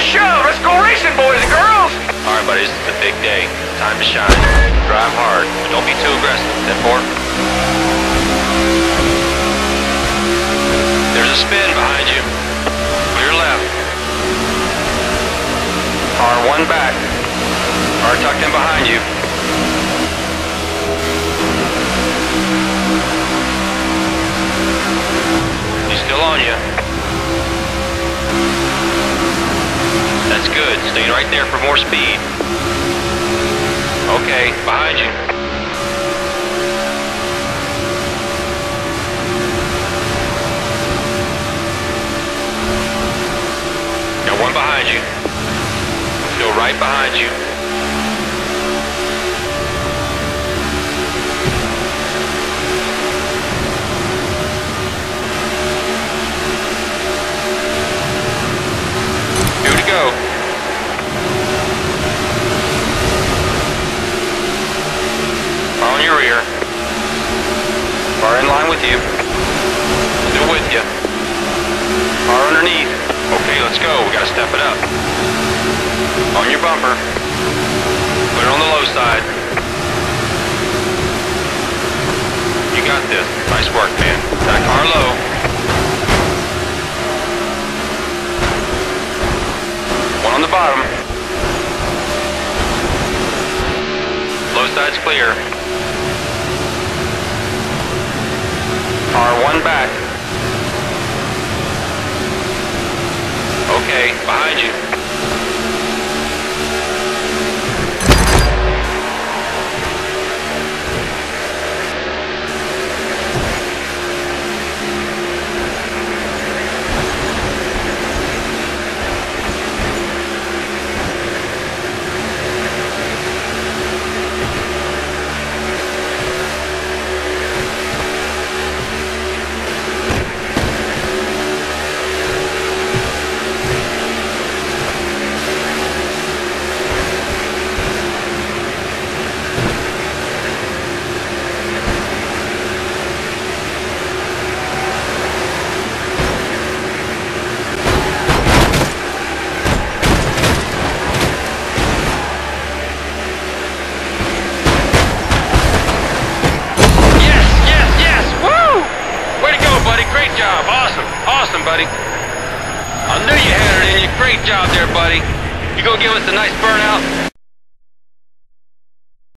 a shove. Let's go racing, boys and girls. All right, buddy, this is a big day. Time to shine. Drive hard, but don't be too aggressive. Ten four. There's a spin behind you. Clear left. Car one back. Car tucked in behind you. Right there for more speed. Okay, behind you. Got one behind you. Still right behind you. Two to go. Car on your rear. Car in line with you. Still with you. Car underneath. Okay, let's go. We gotta step it up. On your bumper. Put it on the low side. You got this. Nice work, man. That car low. One on the bottom. Low side's clear. Back. Okay, behind you. Buddy. I knew you had it in you. Great job there, buddy. You go give us a nice burnout?